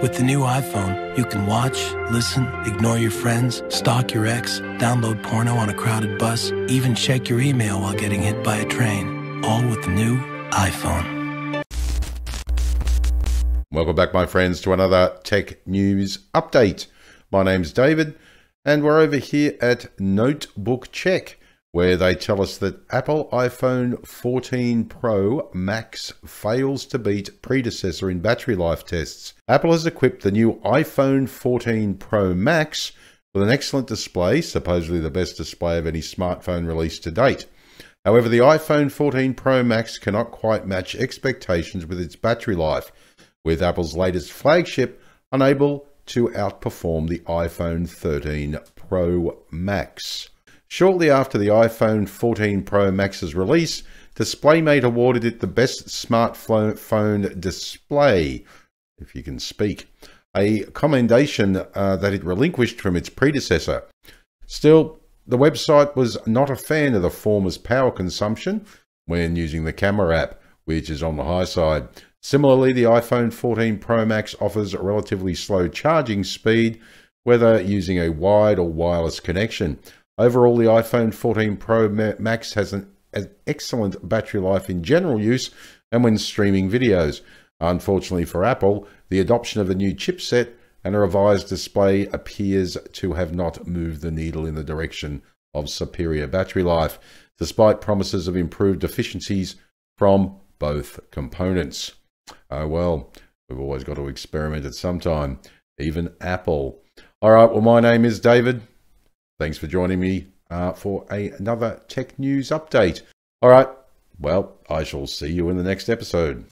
With the new iPhone, you can watch, listen, ignore your friends, stalk your ex, download porno on a crowded bus, even check your email while getting hit by a train. All with the new iPhone. Welcome back, my friends, to another tech news update. My name's David, and we're over here at Notebook Check where they tell us that Apple iPhone 14 Pro Max fails to beat predecessor in battery life tests. Apple has equipped the new iPhone 14 Pro Max with an excellent display, supposedly the best display of any smartphone released to date. However, the iPhone 14 Pro Max cannot quite match expectations with its battery life, with Apple's latest flagship unable to outperform the iPhone 13 Pro Max. Shortly after the iPhone 14 Pro Max's release, DisplayMate awarded it the best smartphone display, if you can speak, a commendation uh, that it relinquished from its predecessor. Still, the website was not a fan of the former's power consumption when using the camera app, which is on the high side. Similarly, the iPhone 14 Pro Max offers a relatively slow charging speed, whether using a wired or wireless connection. Overall, the iPhone 14 Pro Max has an, an excellent battery life in general use and when streaming videos. Unfortunately for Apple, the adoption of the new chipset and a revised display appears to have not moved the needle in the direction of superior battery life, despite promises of improved efficiencies from both components. Oh well, we've always got to experiment at some time, even Apple. All right, well, my name is David. Thanks for joining me uh, for a, another tech news update. All right, well, I shall see you in the next episode.